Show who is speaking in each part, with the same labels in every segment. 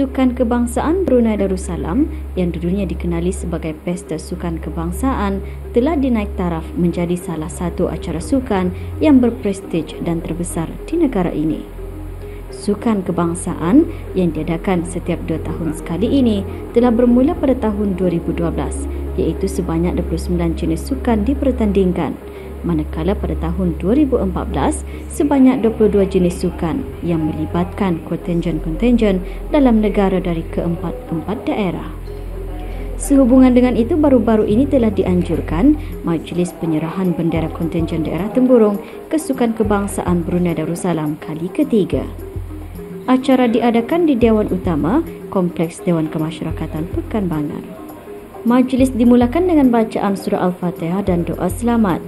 Speaker 1: Sukan Kebangsaan Brunei Darussalam yang dulunya dikenali sebagai Pesta Sukan Kebangsaan telah dinaik taraf menjadi salah satu acara sukan yang berprestij dan terbesar di negara ini. Sukan Kebangsaan yang diadakan setiap dua tahun sekali ini telah bermula pada tahun 2012 iaitu sebanyak 29 jenis sukan dipertandingkan manakala pada tahun 2014 sebanyak 22 jenis sukan yang melibatkan kontingen-kontingen dalam negara dari keempat-empat daerah. Sehubungan dengan itu, baru-baru ini telah dianjurkan Majlis Penyerahan Bendera Kontingen Daerah Temburong ke Sukan Kebangsaan Brunei Darussalam kali ketiga. Acara diadakan di Dewan Utama Kompleks Dewan Kemasyarakatan Pekan Bangar. Majlis dimulakan dengan bacaan surah Al-Fatihah dan doa selamat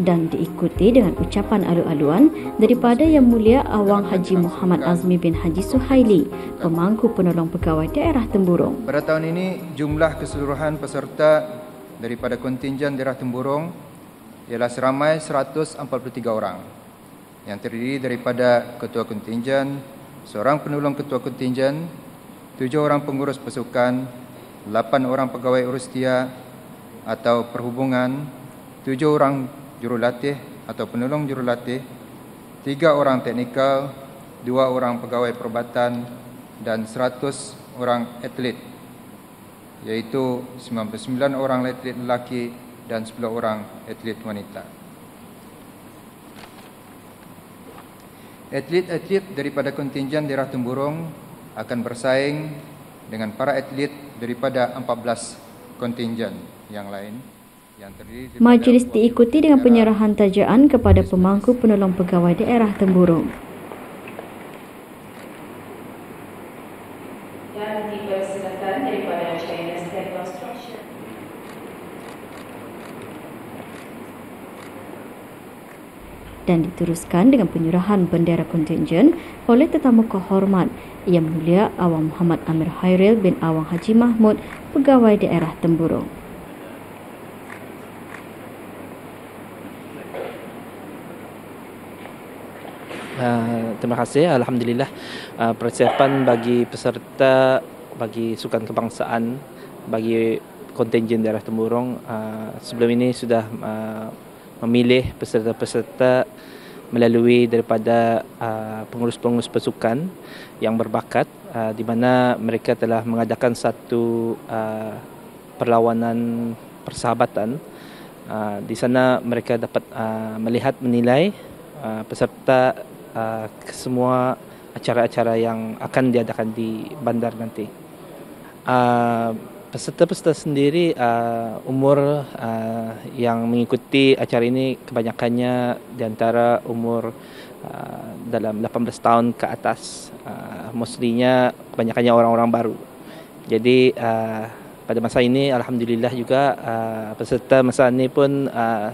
Speaker 1: dan diikuti dengan ucapan alu-aluan daripada Yang Mulia Awang Haji Muhammad Azmi bin Haji Suhaili, pemangku penolong pegawai daerah Temburong.
Speaker 2: Pada tahun ini, jumlah keseluruhan peserta daripada kontingen daerah Temburong ialah seramai 143 orang yang terdiri daripada ketua kontingen, seorang penolong ketua kontingen, tujuh orang pengurus pasukan, lapan orang pegawai urus atau perhubungan, tujuh orang jurulatih atau penolong jurulatih, tiga orang teknikal, dua orang pegawai perubatan dan seratus orang atlet iaitu 99 orang atlet lelaki dan 10 orang atlet wanita. Atlet-atlet daripada kontingen daerah Temburong akan bersaing dengan para atlet daripada 14 kontingen yang lain.
Speaker 1: Majlis diikuti dengan penyerahan tajaan kepada pemangku penolong pegawai daerah Temburong. dan diteruskan dengan penyerahan bendera kontingen oleh tetamu kehormat Yang Mulia Awang Muhammad Amir Hairil bin Awang Haji Mahmud, Pegawai Daerah Temburong.
Speaker 3: Uh, terima kasih. Alhamdulillah uh, persiapan bagi peserta bagi sukan kebangsaan bagi kontingen daerah Temburong uh, sebelum ini sudah uh, memilih peserta-peserta melalui daripada uh, pengurus-pengurus pasukan yang berbakat uh, di mana mereka telah mengadakan satu uh, perlawanan persahabatan. Uh, di sana mereka dapat uh, melihat menilai uh, peserta uh, semua acara-acara yang akan diadakan di bandar nanti. Uh, peserta-peserta sendiri uh, umur uh, yang mengikuti acara ini kebanyakannya di antara umur uh, dalam 18 tahun ke atas. Uh, mostlynya kebanyakannya orang-orang baru. Jadi uh, pada masa ini alhamdulillah juga uh, peserta masa ini pun uh,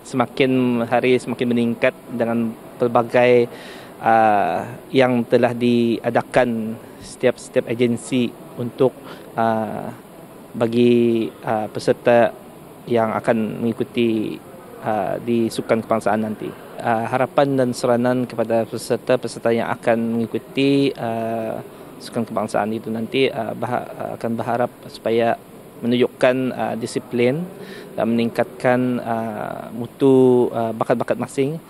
Speaker 3: semakin hari semakin meningkat dengan pelbagai uh, yang telah diadakan setiap-setiap agensi untuk uh, bagi uh, peserta yang akan mengikuti uh, di sukan kebangsaan nanti. Uh, harapan dan seranan kepada peserta-peserta yang akan mengikuti uh, sukan kebangsaan itu nanti uh, bah- akan berharap supaya menunjukkan uh, disiplin dan meningkatkan uh, mutu uh, bakat-bakat masing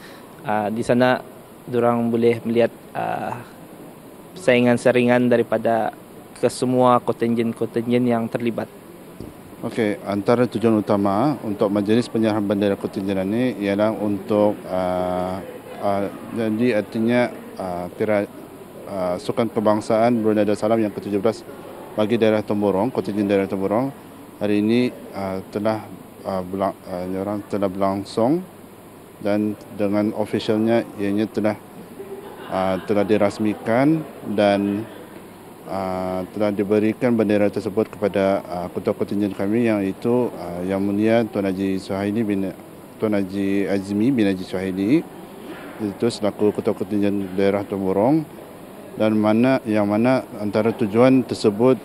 Speaker 3: uh, di sana orang boleh melihat uh, saingan seringan daripada kesemua kontingen-kontingen yang terlibat.
Speaker 4: Okey, antara tujuan utama untuk majlis penyerahan bendera kontingen ini ialah untuk uh, uh, jadi artinya uh, kira uh, sukan kebangsaan Brunei Darussalam yang ke-17 bagi daerah Temburong, kontingen daerah Temburong hari ini uh, telah uh, belang, uh, orang telah berlangsung dan dengan officialnya ianya telah uh, telah dirasmikan dan uh, telah diberikan bendera tersebut kepada uh, ketua kontingen kami yang itu uh, yang mulia Tuan Haji Suhaili bin Tuan Haji Azmi bin Haji Suhaili itu selaku ketua kontingen daerah Temurong dan mana yang mana antara tujuan tersebut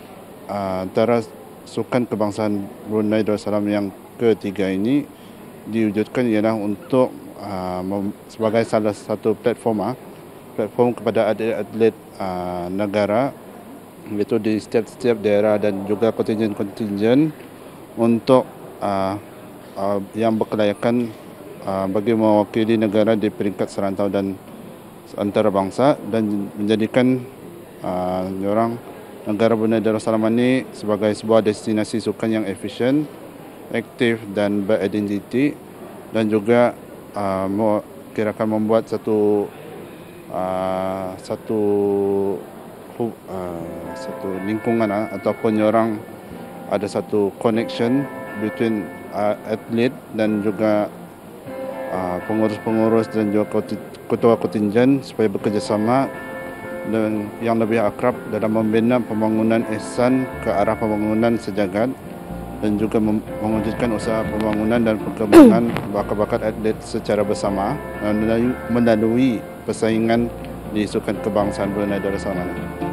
Speaker 4: uh, antara sukan kebangsaan Brunei Darussalam yang ketiga ini diwujudkan ialah untuk uh, sebagai salah satu platform uh, platform kepada atlet-atlet uh, negara itu di setiap-setiap daerah dan juga kontingen-kontingen untuk uh, uh, yang berkelayakan uh, bagi mewakili negara di peringkat serantau dan antarabangsa dan menjadikan uh, orang negara Brunei Darussalam ini sebagai sebuah destinasi sukan yang efisien, aktif dan beridentiti dan juga uh, kirakan membuat satu uh, satu uh, satu lingkungan uh, ataupun orang ada satu connection between uh, atlet dan juga uh, pengurus-pengurus dan juga ketua kontingen supaya bekerjasama dan yang lebih akrab dalam membina pembangunan ihsan ke arah pembangunan sejagat dan juga mewujudkan usaha pembangunan dan perkembangan bakat-bakat atlet secara bersama melalui persaingan di Sukan Kebangsaan Brunei Darussalam.